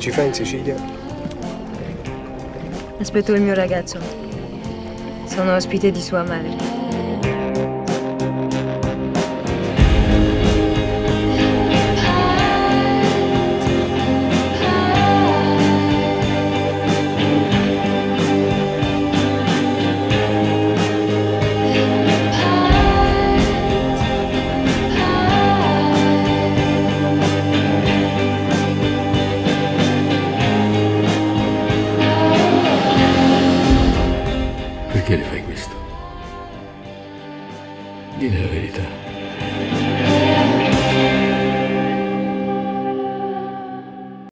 ci fai in Sicilia? Aspetto il mio ragazzo. Sono ospite di sua madre. Perché le fai questo? Dile la verità.